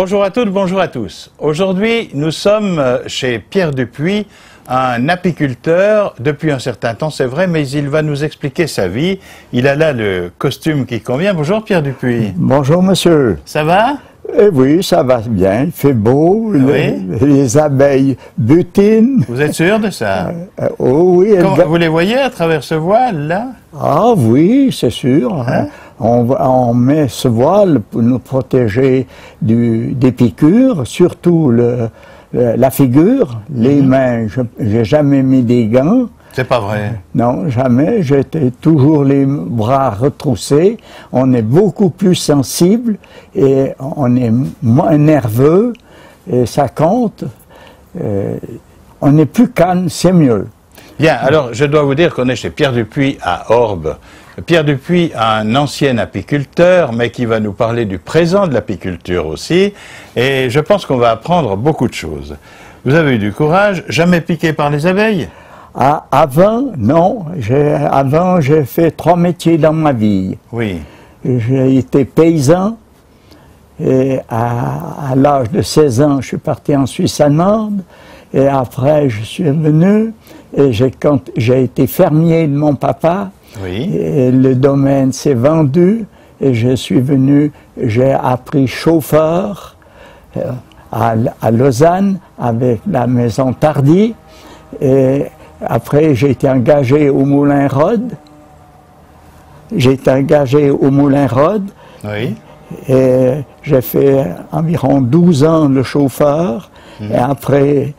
Bonjour à toutes, bonjour à tous. Aujourd'hui, nous sommes euh, chez Pierre Dupuis, un apiculteur depuis un certain temps, c'est vrai, mais il va nous expliquer sa vie. Il a là le costume qui convient. Bonjour Pierre Dupuis. Bonjour monsieur. Ça va? Eh oui, ça va bien, il fait beau, Oui. les, les abeilles butinent. Vous êtes sûr de ça? Euh, oh oui, elles Vous les voyez à travers ce voile là? Ah oui, c'est sûr. hein? On, met ce voile pour nous protéger du, des piqûres, surtout le, le- la figure, les mains. Je j'ai jamais mis des gants. C'est pas vrai. Non, jamais. J'étais toujours les bras retroussés. On est beaucoup plus sensible et on est moins nerveux et ça compte. Euh, on est plus calme, c'est mieux. Bien, alors je dois vous dire qu'on est chez Pierre Dupuis à Orbe. Pierre Dupuis, un ancien apiculteur, mais qui va nous parler du présent de l'apiculture aussi. Et je pense qu'on va apprendre beaucoup de choses. Vous avez eu du courage, jamais piqué par les abeilles? Ah, avant, non. Avant, j'ai fait trois métiers dans ma vie. Oui. J'ai été paysan et à, à l'âge de 16 ans, je suis parti en Suisse allemande et après, je suis revenu et j'ai été fermier de mon papa Oui. et le domaine s'est vendu et je suis venu, j'ai appris chauffeur euh, à, à Lausanne avec la maison Tardy et après j'ai été engagé au Moulin Rod. J'ai été engagé au Moulin Rod Oui. et j'ai fait environ 12 ans le chauffeur. Et après,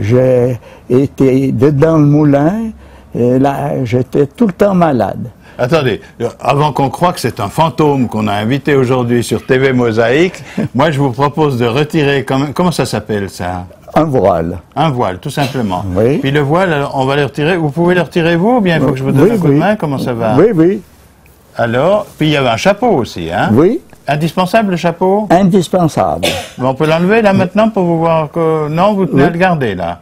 j'ai été dedans le moulin. Et là, j'étais tout le temps malade. Attendez, avant qu'on croie que c'est un fantôme qu'on a invité aujourd'hui sur TV Mosaïque, moi je vous propose de retirer, quand même- comment ça s'appelle ça? Un voile. Un voile, tout simplement. Oui. Puis le voile, alors, on va le retirer. Vous pouvez le retirer vous ou bien il faut que je vous donne Oui, un coup de main? Comment ça va? Oui, oui, Alors, puis il y avait un chapeau aussi, hein? Oui. Indispensable le chapeau? Indispensable. On peut l'enlever là maintenant pour vous voir que... Non, vous tenez à le garder là.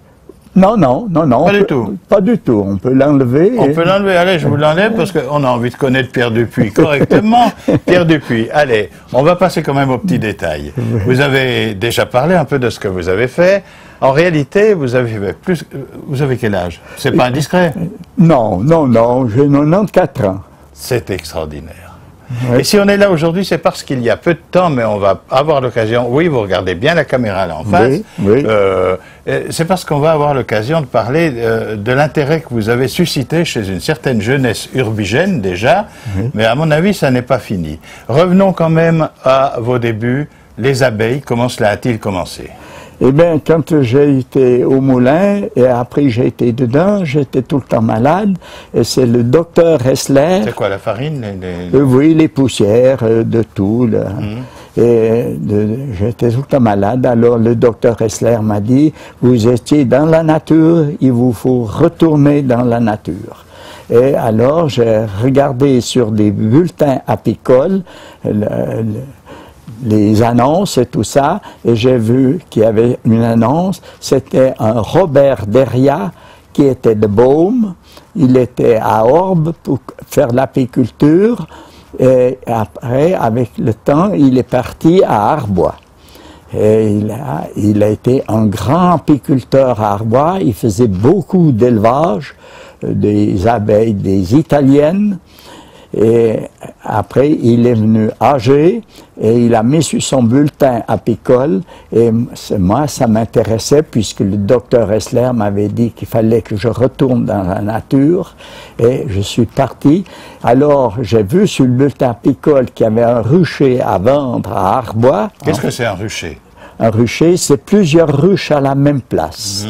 Non, non, non, non. Pas du peut- tout. Pas du tout. On peut l'enlever. On et- peut l'enlever, allez, je vous l'enlève parce qu'on a envie de connaître Pierre Dupuis correctement. Pierre Dupuis, allez, on va passer quand même aux petits détails. Vous avez déjà parlé un peu de ce que vous avez fait. En réalité, vous avez plus, vous avez quel âge? C'est pas indiscret? Non, non, non. J'ai 94 ans. C'est extraordinaire. Oui. Et si on est là aujourd'hui, c'est parce qu'il y a peu de temps, mais on va avoir l'occasion. Oui, vous regardez bien la caméra là en face. Oui, oui. Euh, euh, c'est parce qu'on va avoir l'occasion de parler euh, de l'intérêt que vous avez suscité chez une certaine jeunesse urbigène déjà. Mais à mon avis, ça n'est pas fini. Revenons quand même à vos débuts. Les abeilles, comment cela a-t-il commencé? Eh bien, quand j'ai été au moulin et après j'ai été dedans, j'étais tout le temps malade. Et c'est le docteur Hessler. C'est quoi la farine les- les- Euh, oui, les poussières, euh, de tout. là. Et j'étais tout le temps malade. Alors le docteur Hessler m'a dit, vous étiez dans la nature, il vous faut retourner dans la nature. Et alors j'ai regardé sur des bulletins apicoles le- le- les annonces et tout ça, et j'ai vu qu'il y avait une annonce, c'était un Robert Deria qui était de Baume, il était à Orbe pour faire l'apiculture, et après, avec le temps, il est parti à Arbois. Et il a, il a été un grand apiculteur à Arbois, il faisait beaucoup d'élevage, euh, des abeilles, des italiennes, et après, il est venu âgé et il a mis sur son bulletin apicole. Et moi, ça m'intéressait puisque le docteur Hessler m'avait dit qu'il fallait que je retourne dans la nature. Et je suis parti. Alors, j'ai vu sur le bulletin apicole qu'il y avait un rucher à vendre à Arbois. Qu'est-ce que c'est un rucher? Un rucher, c'est plusieurs ruches à la même place.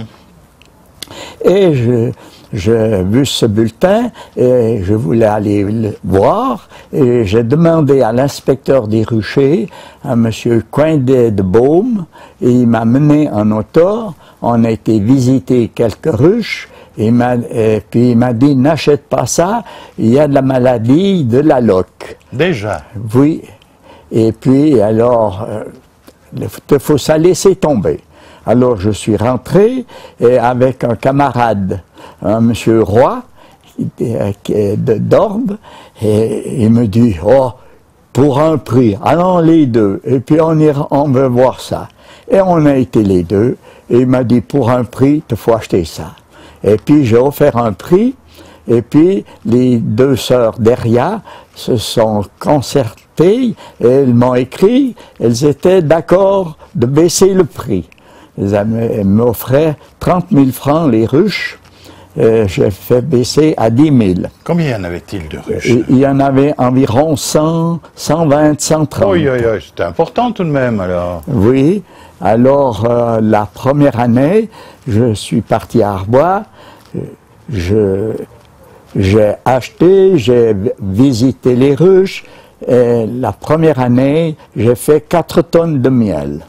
Et je, j'ai vu ce bulletin et je voulais aller le voir et j'ai demandé à l'inspecteur des ruchers, à monsieur Coindet de Baume, et il m'a mené en auto. On a été visiter quelques ruches et, il m'a- et puis il m'a dit n'achète pas ça, il y a de la maladie de la loque. Déjà? Oui. Et puis, alors, euh, il faut ça laisser tomber. Alors, je suis rentré avec un camarade, un monsieur Roy, est de d'Orbe, et il me dit, oh, pour un prix. Allons les deux. Et puis on, ira, on veut voir ça. Et on a été les deux. Et il m'a dit, pour un prix, il faut acheter ça. Et puis j'ai offert un prix. Et puis les deux sœurs derrière se sont concertées et elles m'ont écrit, elles étaient d'accord de baisser le prix. Elles m'offraient 30 000 francs les ruches euh, j'ai fait baisser à 10 000. Combien y en avait-il de ruches? Il y en avait environ 100, 120, 130. Oui, oui, oui, c'était important tout de même alors. Oui, alors euh, la première année, je suis parti à Arbois, je, j'ai acheté, j'ai visité les ruches, et la première année, j'ai fait 4 tonnes de miel.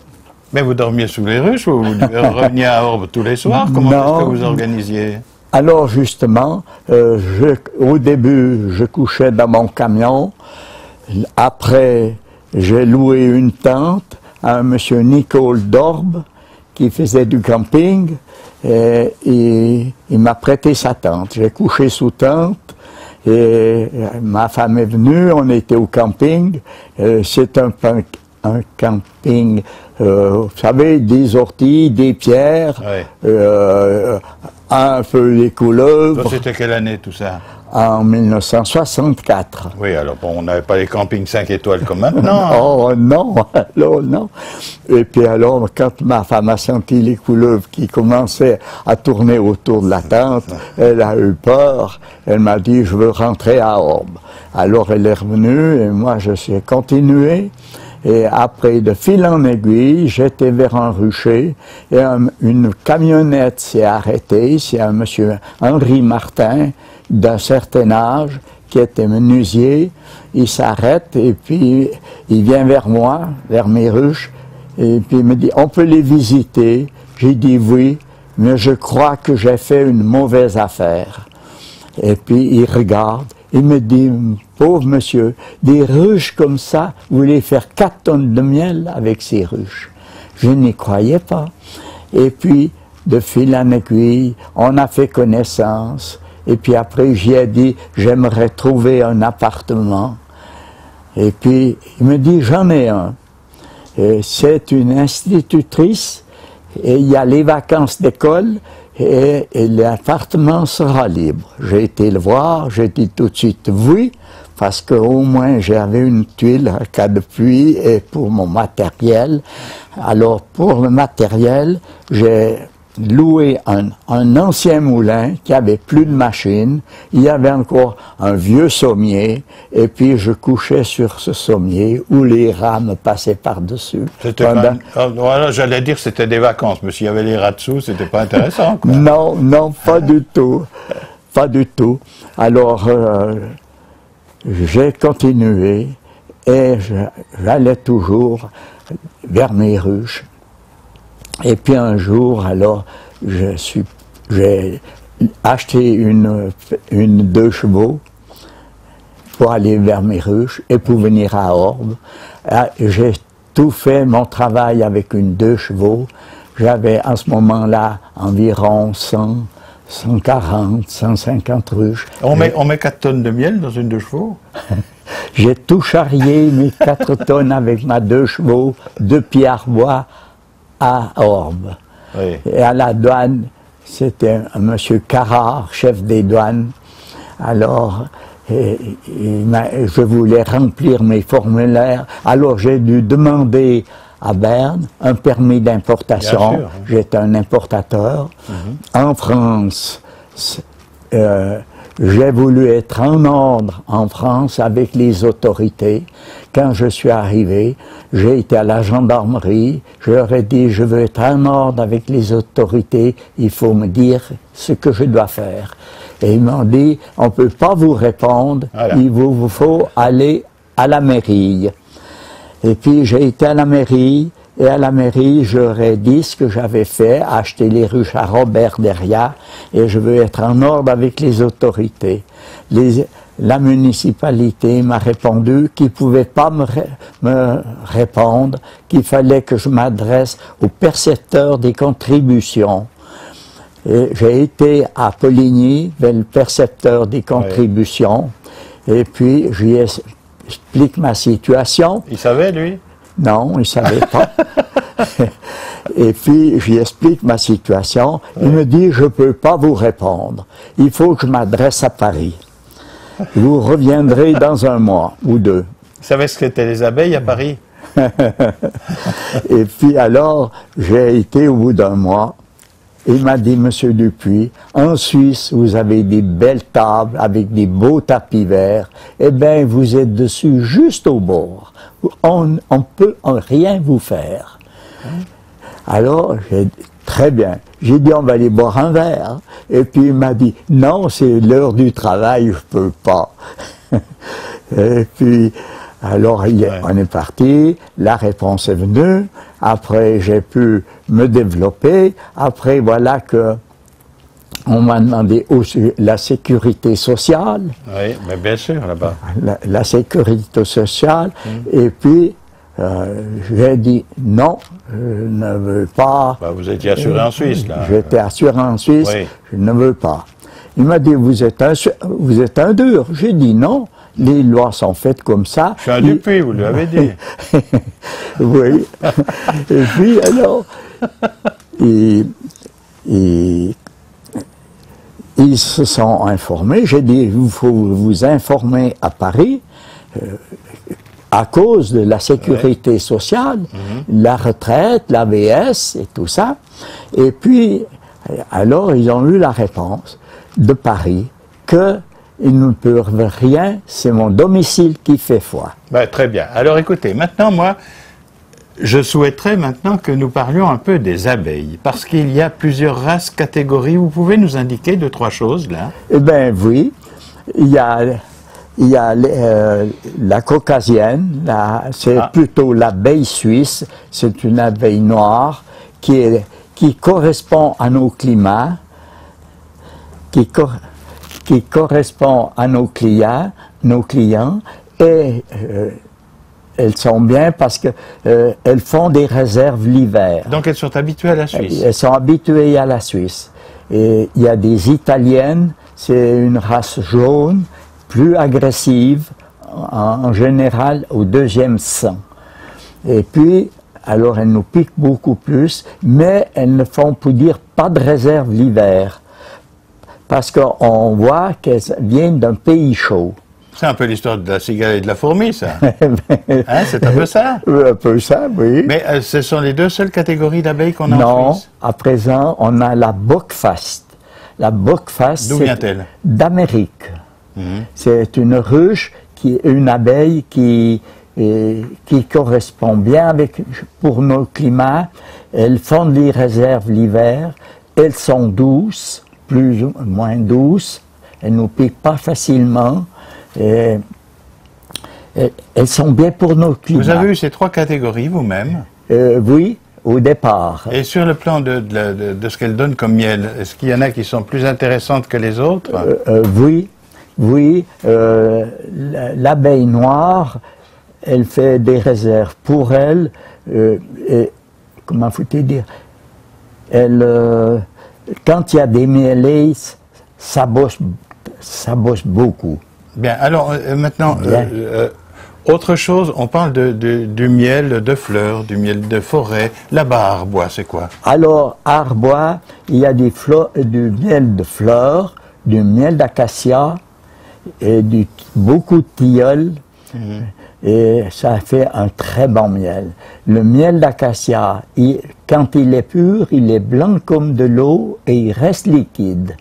Mais vous dormiez sous les ruches ou vous reveniez à Orbe tous les soirs Comment est-ce que vous organisiez alors justement, euh, au début, je couchais dans mon camion. Après, j'ai loué une tente à un monsieur Nicole Dorbe qui faisait du camping et, il m'a prêté sa tente. J'ai couché sous tente et ma femme est venue, on était au camping. Euh, c'est un, un camping, euh, vous savez, des orties, des pierres, euh, un peu les couleuvres. C'était quelle année tout ça En 1964. Oui, alors bon, on n'avait pas les campings 5 étoiles comme maintenant. oh non, alors non. Et puis alors, quand ma femme a senti les couleuvres qui commençaient à tourner autour de la tente, elle a eu peur. Elle m'a dit, je veux rentrer à Orbe. Alors elle est revenue et moi je suis continué. Et après, de fil en aiguille, j'étais vers un rucher et une camionnette s'est arrêtée. C'est un monsieur Henri Martin d'un certain âge qui était menuisier. Il s'arrête et puis il vient vers moi, vers mes ruches, et puis il me dit, on peut les visiter. J'ai dit oui, mais je crois que j'ai fait une mauvaise affaire. Et puis il regarde, il me dit, pauvre monsieur, des ruches comme ça, vous voulez faire 4 tonnes de miel avec ces ruches. Je n'y croyais pas. Et puis, de fil en aiguille, on a fait connaissance. Et puis après, j'y ai dit, j'aimerais trouver un appartement. Et puis, il me dit, j'en ai un. C'est une institutrice, et il y a les vacances d'école, et, l'appartement sera libre. J'ai été le voir, j'ai dit tout de suite oui, parce qu'au moins j'avais une tuile en cas de pluie et pour mon matériel. Alors pour le matériel, j'ai loué un, un, ancien moulin qui avait plus de machine. Il y avait encore un vieux sommier et puis je couchais sur ce sommier où les rats me passaient par-dessus. Pendant... Ah, voilà, j'allais dire c'était des vacances, mais s'il y avait les rats dessous, c'était pas intéressant. Quoi. non, non, pas du tout. Pas du tout. Alors, euh, j'ai continué et j'allais toujours vers mes ruches et puis un jour, alors, je suis, j'ai acheté une, une deux chevaux pour aller vers mes ruches et pour venir à Orbe. Ah, j'ai tout fait mon travail avec une deux chevaux. J'avais à ce moment-là environ 100, 140, 150 ruches. On met, on met 4 tonnes de miel dans une deux chevaux? J'ai tout charrié, mes 4 tonnes avec ma deux chevaux, deux pierres bois à Orbe. Et à la douane, c'était un monsieur Carrard, chef des douanes. Alors, je voulais remplir mes formulaires. Alors, j'ai dû demander à Berne un permis d'importation. J'étais un importateur. Mhm. En France, euh, j'ai voulu être en ordre en France avec les autorités. Quand je suis arrivé, j'ai été à la gendarmerie, je leur ai dit je veux être en ordre avec les autorités, il faut me dire ce que je dois faire. Et ils m'ont dit on ne peut pas vous répondre, il vous faut aller à la mairie. Et puis j'ai été à la mairie, et à la mairie, j'aurais dit ce que j'avais fait, acheter les ruches à Robert Derrière, et je veux être en ordre avec les autorités. la municipalité m'a répondu qu'il ne pouvait pas me, me répondre, qu'il fallait que je m'adresse au percepteur des contributions. J'ai été à Poligny, vers le percepteur des contributions, et puis j'y explique ma situation. Il savait, lui? Non, il savait pas. Et puis, je lui explique ma situation. Il me dit, je peux pas vous répondre. Il faut que je m'adresse à Paris. Vous reviendrez dans un mois ou deux. Il savait ce qu'étaient les abeilles à Paris? Et puis alors, j'ai été au bout d'un mois. Il m'a dit, Monsieur Dupuis, en Suisse, vous avez des belles tables avec des beaux tapis verts. Eh bien, vous êtes dessus juste au bord. On ne peut rien vous faire. Alors, j'ai très bien. J'ai dit, on va aller boire un verre. Et puis, il m'a dit, non, c'est l'heure du travail, je peux pas. Et puis, alors, il- Ouais. on est parti, la réponse est venue, après j'ai pu me développer, après voilà que on m'a demandé aussi la sécurité sociale, Oui, mais bien sûr, là-bas. la, la sécurité sociale, et puis euh, j'ai dit non, je ne veux pas. Bah, vous étiez assuré en Suisse, là. J'étais assuré en Suisse, Oui. je ne veux pas. Il m'a dit, vous êtes un, vous êtes un dur. J'ai dit non, les lois sont faites comme ça. Je suis Il- Dupuis, vous lui avez dit. oui. Et puis, alors, ils, se sont informés. J'ai dit, il faut vous informer à Paris euh, à cause de la sécurité sociale, la retraite, l'AVS et tout ça. Et puis, alors, ils ont eu la réponse de Paris que ils ne peuvent rien, c'est mon domicile qui fait foi. Bah, très bien. Alors écoutez, maintenant, moi, je souhaiterais maintenant que nous parlions un peu des abeilles, parce qu'il y a plusieurs races, catégories. Vous pouvez nous indiquer deux, trois choses, là? Eh bien, oui. Il y a, il y a euh, la caucasienne, c'est Ah. plutôt l'abeille suisse. C'est une abeille noire qui, est, qui correspond à nos climats, qui, qui correspond à nos clients, nos clients et euh, elles sont bien parce que euh, elles font des réserves l'hiver. Donc elles sont habituées à la Suisse. Elles sont habituées à la Suisse. Et il y a des Italiennes, c'est une race jaune, plus agressive, en, en général au deuxième sang. Et puis, alors elles nous piquent beaucoup plus, mais elles ne font, pour dire, pas de réserve l'hiver. Parce qu'on voit qu'elles viennent d'un pays chaud. C'est un peu l'histoire de la cigale et de la fourmi, ça. Hein, c'est un peu ça. un peu ça, oui. Mais euh, ce sont les deux seules catégories d'abeilles qu'on a en Non, Suisse à présent, on a la Buckfast. La Buckfast, D'où vient-elle? D'Amérique. Mhm. C'est une ruche, qui, une abeille qui, eh, qui correspond bien avec, pour nos climats. Elles font des réserves l'hiver. Elles sont douces, plus ou moins douces. Elles ne nous piquent pas facilement. Et, et- elles sont bien pour nos climats. Vous avez eu ces trois catégories vous-même. Euh, oui, au départ. Et sur le plan de, de la- de- de ce qu'elles donnent comme miel, est-ce qu'il y en a qui sont plus intéressantes que les autres Euh, euh, oui, oui. la- L'abeille noire, elle fait des réserves pour elle. et, comment faut-il dire Elle, quand il y a des mielés, ça bosse, ça bosse beaucoup. Bien, alors euh, maintenant, euh, Bien. euh, autre chose, on parle de, de- du miel de fleurs, du miel de forêt. Là-bas, à Arbois, c'est quoi? Alors, à Arbois, il y a du miel de fleurs, du miel d'acacia et du, beaucoup de tilleul. Et ça fait un très bon miel. Le miel d'acacia, quand il est pur, il est blanc comme de l'eau et il reste liquide.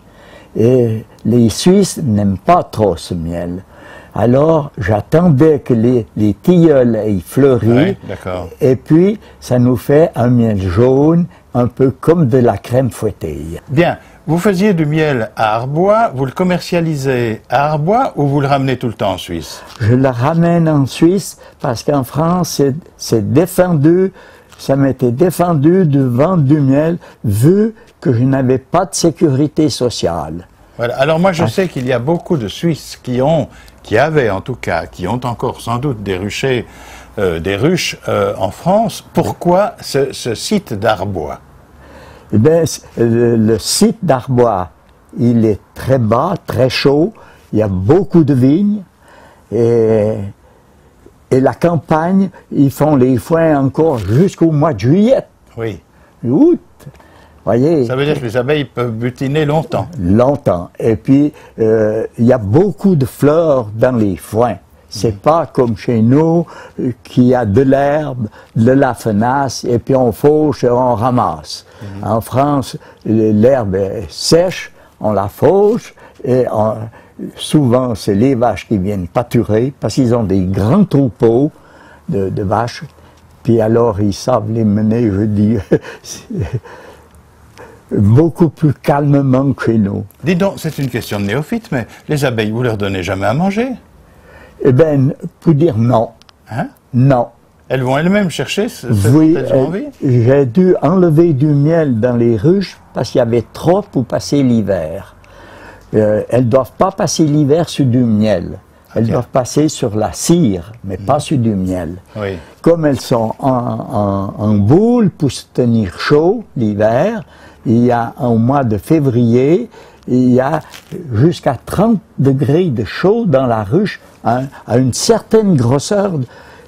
Et les Suisses n'aiment pas trop ce miel. Alors, j'attendais que les, les tilleuls aient fleuri. Oui. Et puis, ça nous fait un miel jaune, un peu comme de la crème fouettée. Bien, vous faisiez du miel à Arbois, vous le commercialisez à Arbois ou vous le ramenez tout le temps en Suisse Je la ramène en Suisse parce qu'en France, c'est- c'est défendu, ça m'était défendu de vendre du miel vu que je n'avais pas de sécurité sociale. Voilà. Alors moi, je sais qu'il y a beaucoup de Suisses qui ont, qui avaient en tout cas, qui ont encore sans doute des ruchers, euh, des ruches euh, en France. Pourquoi ce, ce site d'Arbois? Eh bien, c- le, le site d'Arbois, il est très bas, très chaud, il y a beaucoup de vignes et Et la campagne, ils font les foins encore jusqu'au mois de juillet, Oui. août. Voyez Ça veut dire que les abeilles peuvent butiner longtemps. longtemps. Et puis, euh, il y a beaucoup de fleurs dans les foins. C'est pas comme chez nous, euh, qu'il y a de l'herbe, de la fenasse, et puis on fauche et on ramasse. En France, l'herbe est sèche, on la fauche, et on- souvent c'est les vaches qui viennent pâturer, parce qu'ils ont des grands troupeaux de, de vaches. Puis alors, ils savent les mener, je dis, beaucoup plus calmement que chez nous. Dis donc, c'est une question de néophyte, mais les abeilles, vous leur donnez jamais à manger? Eh bien, pour dire non, hein? Non. Elles vont elles-mêmes chercher ce, ce Oui, elles ont envie? j'ai dû enlever du miel dans les ruches parce qu'il y avait trop pour passer l'hiver. Euh, elles doivent pas passer l'hiver sur du miel. Elles doivent passer sur la cire, mais pas sur du miel. Oui. Comme elles sont en, en- en boule pour se tenir chaud l'hiver, il y a au mois de février, il y a jusqu'à 30 degrés de chaud dans la ruche hein, à une certaine grosseur.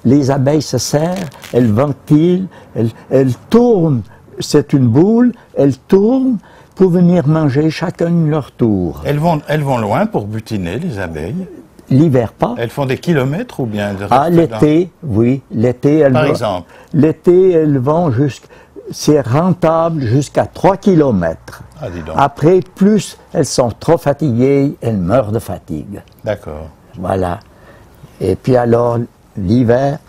Les abeilles se serrent, elles ventilent, elles, elles tournent. C'est une boule, elles tournent pour venir manger chacune leur tour. Elles vont, elles vont loin pour butiner, les abeilles? L'hiver pas. Elles font des kilomètres ou bien Ah, l'été, oui, l'été, elles Par vont- exemple L'été, elles vont jusqu'à, c'est rentable jusqu'à 3 kilomètres. Ah, dis donc. Après, plus elles sont trop fatiguées, elles meurent de fatigue. D'accord. Voilà. Et puis alors, l'hiver,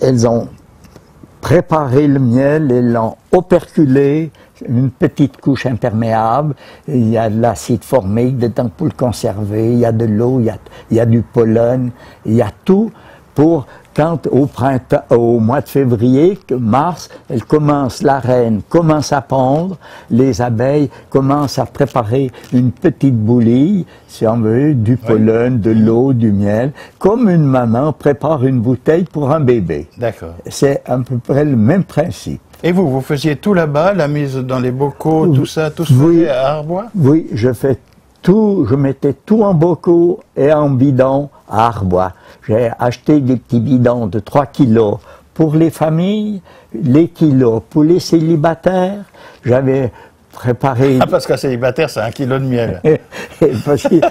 elles ont préparé le miel, elles l'ont operculé, une petite couche imperméable, il y a de l'acide formique dedans pour le conserver, il y a de l'eau, il y a du pollen, il y a tout pour quand au printemps, au mois de février, mars, elle commence, la reine commence à pondre, les abeilles commencent à préparer une petite bouillie, si on veut, du pollen, de l'eau, du miel, comme une maman prépare une bouteille pour un bébé. D'accord. C'est à peu près le même principe. Et vous, vous faisiez tout là-bas, la mise dans les bocaux, tout ça, tout se Oui. à Arbois? Oui, je fais tout, je mettais tout en bocaux et en bidon à Arbois. J'ai acheté des petits bidons de 3 kilos pour les familles, les kilos pour les célibataires. J'avais préparé Ah, parce qu'un célibataire, c'est un kilo de miel. parce qu'il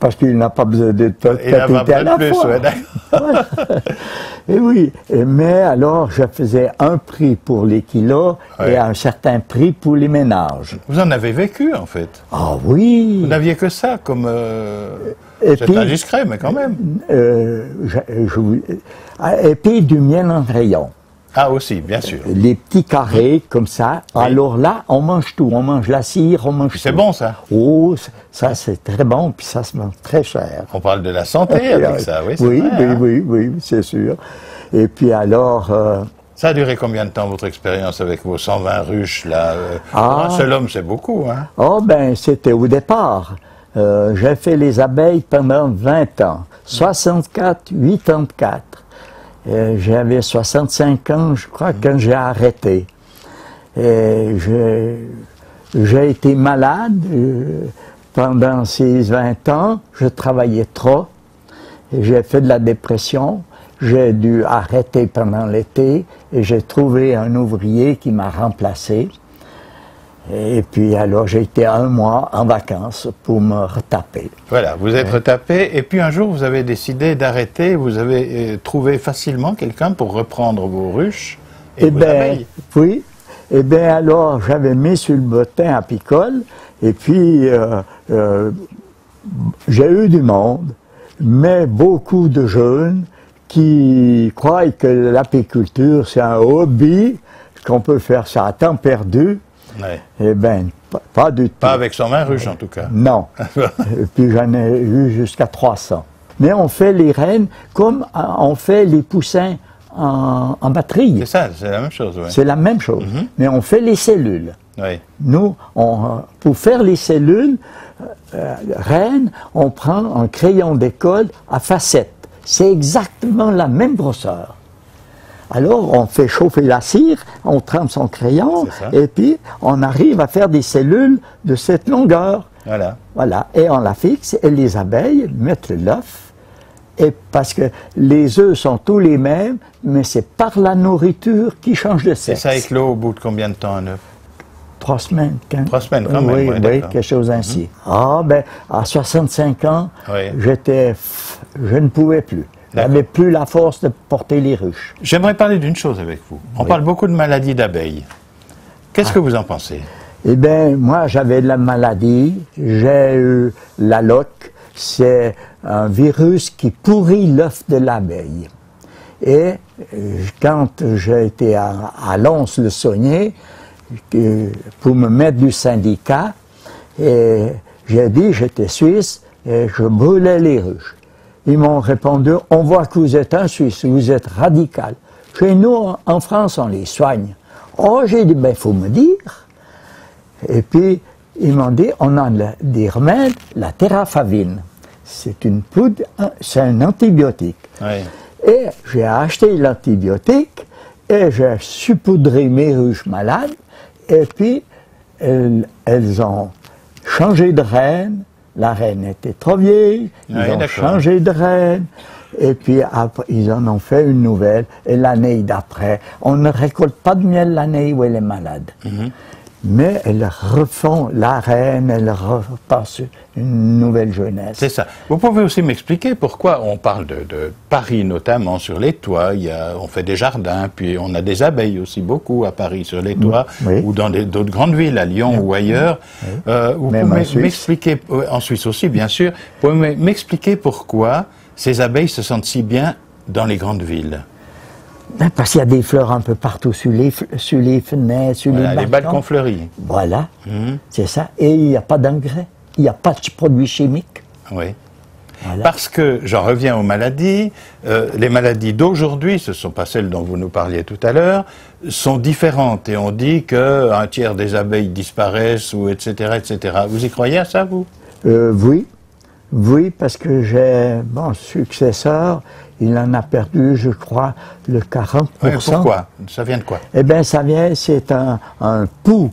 parce qu'il n'a pas besoin de tout à la plus, fois. ouais. Et oui, et- mais alors je faisais un prix pour les kilos Ouais. et un certain prix pour les ménages. Vous en avez vécu, en fait. Ah oui Vous n'aviez que ça comme... euh, c'est indiscret, mais quand même. Euh, je- je vous- ah, Et puis du miel en rayon. Ah, aussi, bien sûr. Les petits carrés comme ça. Alors là, on mange tout. On mange la cire, on mange C'est bon, ça. Oh, ça c'est très bon, puis ça se vend très cher. On parle de la santé avec ça, oui, oui, vrai, oui, hein. oui, oui, c'est sûr. Et puis alors, euh, Ça a duré combien de temps, votre expérience avec vos 120 ruches, là euh, Ah. Pour un seul homme, c'est beaucoup, hein oh ben c'était au départ. Euh, J'ai fait les abeilles pendant 20 ans, 64, 84. Euh, J'avais 65 ans, je crois, quand j'ai arrêté. J'ai- été malade euh, pendant ces 20 ans. Je travaillais trop. J'ai fait de la dépression. J'ai dû arrêter pendant l'été et j'ai trouvé un ouvrier qui m'a remplacé. Et puis alors j'ai été un mois en vacances pour me retaper. Voilà, vous êtes retapé, et puis un jour, vous avez décidé d'arrêter, vous avez euh, trouvé facilement quelqu'un pour reprendre vos ruches et Eh vos bien, abeilles. oui. Eh bien, alors, j'avais mis sur le bottin à picole, et puis euh, euh, j'ai eu du monde, mais beaucoup de jeunes qui croient que l'apiculture, c'est un hobby, qu'on peut faire ça à temps perdu. Ouais. Eh bien, pas, du tout. Pas avec 120 ruches, en tout cas. Non. Et puis j'en ai eu jusqu'à 300. Mais on fait les reines comme euh, on fait les poussins en, en batterie. C'est ça, c'est la même chose, oui. C'est la même chose. Mhm. Mais on fait les cellules. Oui. Nous, on, euh, pour faire les cellules euh, reines, on prend un crayon d'école à facettes. C'est exactement la même grosseur. Alors, on fait chauffer la cire, on trempe son crayon, et puis on arrive à faire des cellules de cette longueur. Voilà. Voilà, et on la fixe, et les abeilles mettent l'œuf, et parce que les œufs sont tous les mêmes, mais c'est par la nourriture qui change de Et sexe. ça éclot au bout de combien de temps un œuf? Trois semaines. quin- Trois semaines, quand même, Oui, ouais, oui, d'accord. Mhm. quelque chose ainsi. Ah, ben, à 65 ans, Oui. j'étais, je ne pouvais plus. N'avais plus la force de porter les ruches. J'aimerais parler d'une chose avec vous. On parle beaucoup de maladies d'abeilles. Qu'est-ce Ah. que vous en pensez? Eh bien, moi, j'avais de la maladie. J'ai eu la loque. C'est un virus qui pourrit l'œuf de l'abeille. Et euh, quand j'ai été à, à Lons-le-Saunier que- pour me mettre du syndicat, et j'ai dit, j'étais suisse, et je brûlais les ruches. Ils m'ont répondu, on voit que vous êtes un Suisse, vous êtes radical. Chez nous, en- France, on les soigne. Oh, j'ai dit, ben, faut me dire. Et puis, ils m'ont dit, on a des remèdes, la terrafavine. C'est une poudre, c'est un antibiotique. Oui. Et j'ai acheté l'antibiotique et j'ai saupoudré mes ruches malades. Et puis, elles, elles ont changé de reine. La reine était trop vieille. Ils Oui, ont changé de reine. Et puis, après, ils en ont fait une nouvelle. Et l'année d'après, on ne récolte pas de miel l'année où elle est malade. Mhm. Mais elles refont la reine, elles repassent une nouvelle jeunesse. C'est ça. Vous pouvez aussi m'expliquer pourquoi on parle de, de Paris, notamment sur les toits. Il y a, on fait des jardins, puis on a des abeilles aussi beaucoup à Paris sur les toits, Oui. ou dans d'autres grandes villes, à Lyon ou ailleurs. Euh, vous Même pouvez m'expliquer, ouais, en Suisse aussi, bien sûr, vous pouvez m'expliquer pourquoi ces abeilles se sentent si bien dans les grandes villes? Ben, Parce qu'il y a des fleurs un peu partout, sur les, sur les fenêtres, sur Voilà, les les balcons. balcons fleuris. Voilà, Mhm. c'est ça. Et il n'y a pas d'engrais, il n'y a pas de produits chimiques. Oui. Voilà. Parce que, j'en reviens aux maladies, euh, les maladies d'aujourd'hui, ce ne sont pas celles dont vous nous parliez tout à l'heure, sont différentes. Et on dit qu'un tiers des abeilles disparaissent, ou etc., etc. Vous y croyez à ça, vous? Euh, oui, oui, parce que j'ai mon successeur, il en a perdu, je crois, le 40%. Oui, Pourquoi? Ça vient de quoi? Eh bien, ça vient, c'est un, un pou,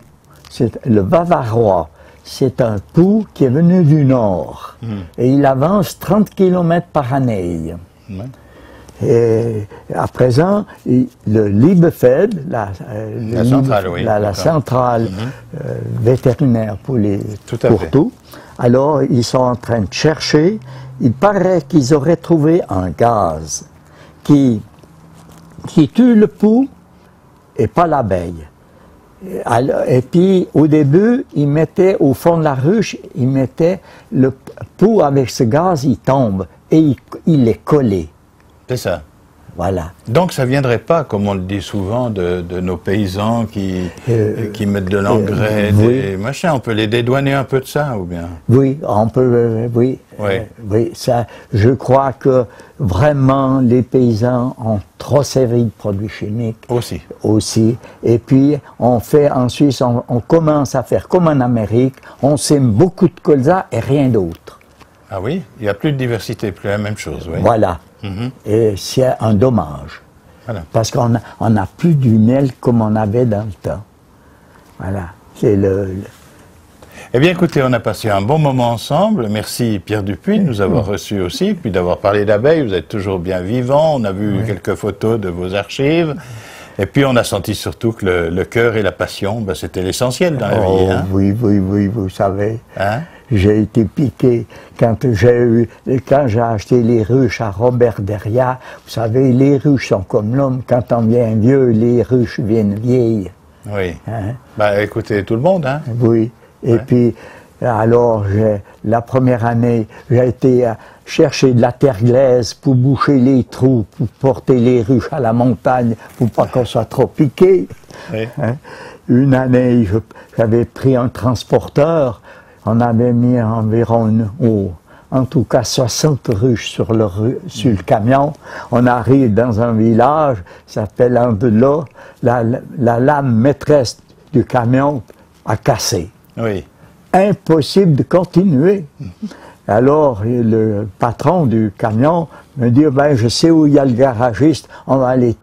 c'est le bavarois. C'est un pou qui est venu du nord. Et il avance 30 km par année. Et à présent, le Liebefeld, la, euh, La centrale, oui, la, la d'accord. centrale euh, vétérinaire pour, les, Tout pour tout, alors ils sont en train de chercher. Il paraît qu'ils auraient trouvé un gaz qui, qui tue le pou et pas l'abeille. Et puis, au début, ils mettaient au fond de la ruche, ils mettaient le pou avec ce gaz, il tombe et il, il est collé. C'est ça. Voilà. Donc ça viendrait pas, comme on le dit souvent, de, de nos paysans qui, Euh, qui mettent de l'engrais, euh, oui. des machins. On peut les dédouaner un peu de ça, ou bien? Oui, on peut, euh, oui. Oui. Euh, oui, ça, je crois que vraiment les paysans ont trop servi de produits chimiques Aussi. aussi. Et puis, on fait en Suisse, on, on commence à faire comme en Amérique, on sème beaucoup de colza et rien d'autre. Ah oui? Il n'y a plus de diversité, plus la même chose, oui. Voilà. Mhm. Et c'est un dommage. Voilà. Parce qu'on n'a on n'a plus du miel comme on avait dans le temps. Voilà. C'est le, le- Eh bien, écoutez, on a passé un bon moment ensemble. Merci Pierre Dupuis de nous avoir reçus aussi, puis d'avoir parlé d'abeilles. Vous êtes toujours bien vivant. On a vu quelques photos de vos archives. Et puis, on a senti surtout que le, le cœur et la passion, ben, c'était l'essentiel dans la Oh, vie. Hein oui, oui, oui, vous savez. Hein? J'ai été piqué quand j'ai eu, quand j'ai acheté les ruches à Robert Derriat. Vous savez, les ruches sont comme l'homme. Quand on devient vieux, les ruches viennent vieilles. oui. hein? Bah, écoutez, tout le monde. Hein? Oui. Et Ouais. puis, alors, la première année, j'ai été euh, chercher de la terre glaise pour boucher les trous, pour porter les ruches à la montagne, pour pas qu'on soit trop piqué. Oui. Hein? Une année, j'avais pris un transporteur, on avait mis environ, une- oh, en tout cas 60 ruches sur le, sur le camion. On arrive dans un village, ça s'appelle Andelot, la, la lame maîtresse du camion a cassé. Oui. Impossible de continuer. Alors, le patron du camion me dit, ben, je sais où il y a le garagiste, on va aller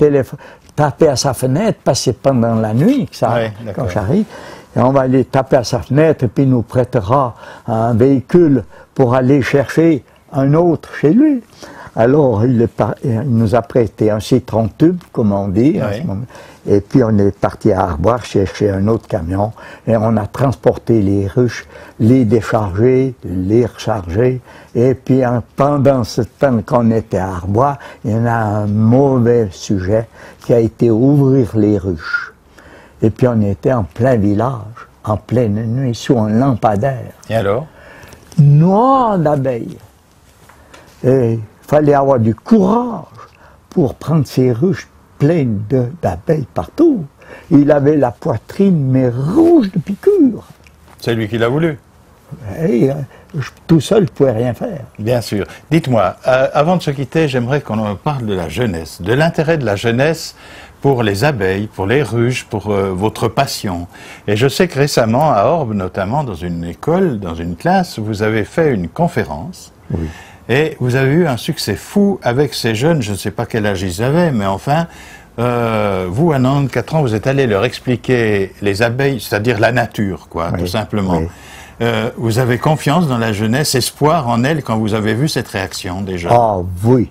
taper à sa fenêtre, parce que c'est pendant la nuit que ça, d'accord. quand j'arrive. Et on va aller taper à sa fenêtre et puis il nous prêtera un véhicule pour aller chercher un autre chez lui. Alors il, nous a prêté un citron tube, comme on dit. Et puis on est parti à Arbois chercher un autre camion et on a transporté les ruches, les décharger, les recharger. Et puis en- pendant ce temps qu'on était à Arbois, il y en a un mauvais sujet qui a été ouvrir les ruches. Et puis on était en plein village, en pleine nuit, sous un lampadaire Et alors? Noir d'abeilles. Et il fallait avoir du courage pour prendre ces ruches pleines d'abeilles partout. Il avait la poitrine mais rouge de piqûres. C'est lui qui l'a voulu. Et, euh, je- tout seul, je ne pouvais rien faire. Bien sûr. Dites-moi, euh, avant de se quitter, j'aimerais qu'on parle de la jeunesse, de l'intérêt de la jeunesse pour les abeilles, pour les ruches, pour euh, votre passion. Et je sais que récemment, à Orbe notamment, dans une école, dans une classe, vous avez fait une conférence. Et vous avez eu un succès fou avec ces jeunes, je ne sais pas quel âge ils avaient, mais enfin, euh, vous, à 94 ans, vous êtes allé leur expliquer les abeilles, c'est-à-dire la nature, quoi, Oui, tout simplement. oui. Euh, vous avez confiance dans la jeunesse, espoir en elle quand vous avez vu cette réaction jeunes? Ah oui,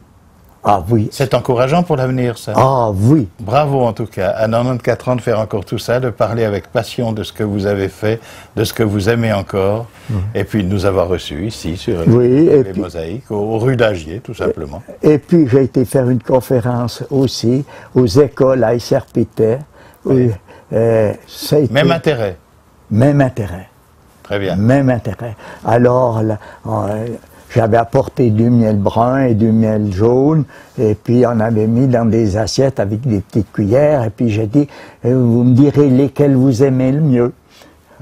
ah oui, C'est encourageant pour l'avenir, ça. ah oui. Bravo en tout cas, à 94 ans de faire encore tout ça, de parler avec passion de ce que vous avez fait, de ce que vous aimez encore, et puis de nous avoir reçus ici sur Oui, les puis- mosaïques, aux rue d'Agier, tout simplement. Et puis j'ai été faire une conférence aussi aux écoles à Isserpité. Oui. Euh, Même intérêt. même intérêt. Très bien. Même intérêt. Alors, là, j'avais apporté du miel brun et du miel jaune, et puis on avait mis dans des assiettes avec des petites cuillères, et puis j'ai dit, euh, vous me direz lesquels vous aimez le mieux.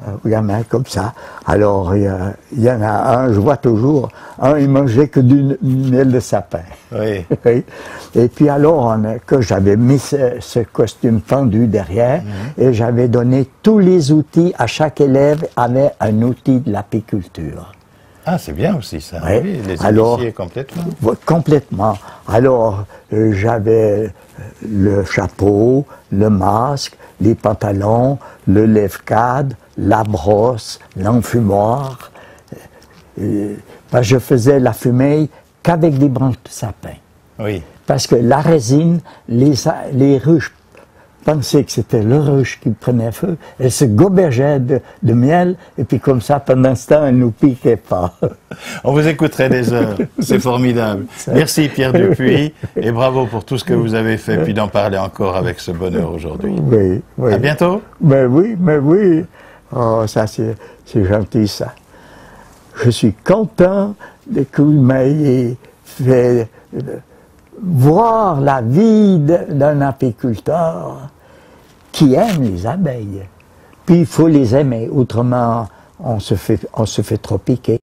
Euh, Il y en a comme ça. Alors, il y, en a un, je vois toujours, un, il mangeait que du miel de sapin. Oui. Et puis alors, on que j'avais mis ce, ce costume fendu derrière Mhm. et j'avais donné tous les outils à chaque élève avait un outil de l'apiculture. Ah, c'est bien aussi ça. Ouais. Oui, les Alors- complètement. Complètement. Alors, euh, j'avais le chapeau, le masque, les pantalons, le lève-cade, la brosse, l'enfumoir. Euh, je faisais la fumée qu'avec des branches de sapin. Oui. Parce que la résine, les, les ruches pensaient que c'était le ruche qui prenait feu. Elles se gobergeaient de, de miel, et puis comme ça, pendant ce temps, elles ne nous piquaient pas. On vous écouterait des heures. C'est formidable. Merci Pierre Dupuis et bravo pour tout ce que vous avez fait, puis d'en parler encore avec ce bonheur aujourd'hui. Oui, oui. À bientôt. Mais oui, mais oui. Oh, ça, c'est c'est gentil, ça. Je suis content de que vous m'ayez fait euh, voir la vie d'un apiculteur qui aime les abeilles. Puis il faut les aimer, autrement on se fait, on se fait trop piquer.